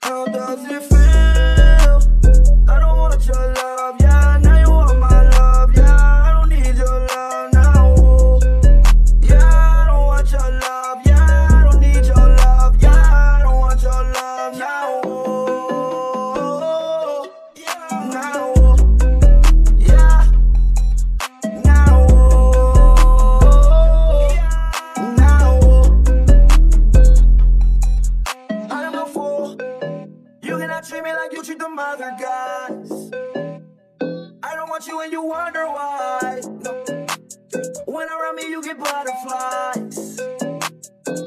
How does it feel? Cannot treat me like you treat them other guys. I don't want you and you wonder why. When around me, you get butterflies.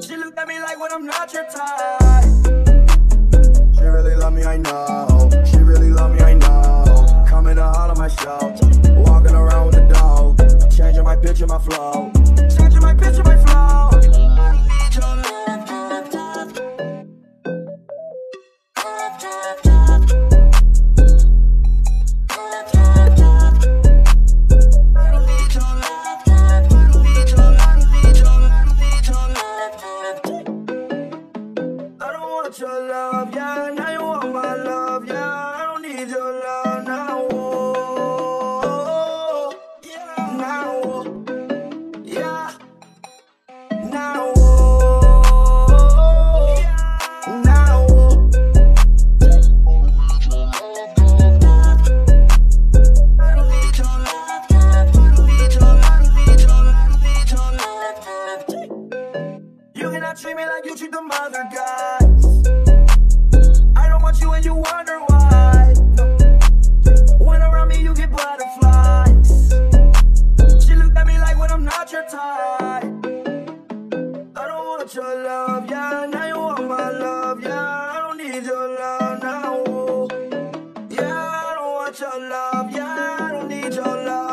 She looked at me like when I'm not your type. She really love me, I know. She really love me, I know. Coming to all of my show. Walking around with the dog. Changing my pitch and my flow. Your love, yeah. Cannot treat me like you treat them other guys. I don't want you and you wonder why. When around me, you get butterflies. She looked at me like when I'm not your type. I don't want your love, yeah. Now you want my love, yeah. I don't need your love now. Yeah, I don't want your love, yeah. I don't need your love.